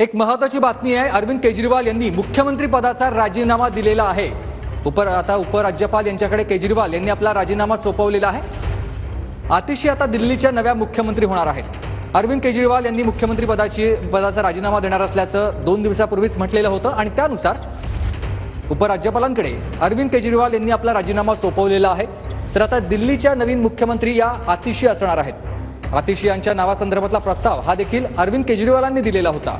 एक महत्वाची बातमी आहे अरविंद केजरीवाल यांनी मुख्यमंत्री पदाचा राजीनामा दिलेला आहे. उप आता उपराज्यपाल यांच्याकडे केजरीवाल यांनी आपला राजीनामा सोपवलेला आहे. आतिशी आता दिल्लीच्या नव्या मुख्यमंत्री होणार आहेत. अरविंद केजरीवाल यांनी मुख्यमंत्री पदाची पदाचा राजीनामा देणार असल्याचं दोन दिवसापूर्वीच म्हटलेलं होतं आणि त्यानुसार उपराज्यपालांकडे अरविंद केजरीवाल यांनी आपला राजीनामा सोपवलेला आहे. तर आता दिल्लीच्या नवीन मुख्यमंत्री या आतिशी असणार आहेत. आतिशी यांच्या नावासंदर्भातला प्रस्ताव हा देखील अरविंद केजरीवालांनी दिलेला होता.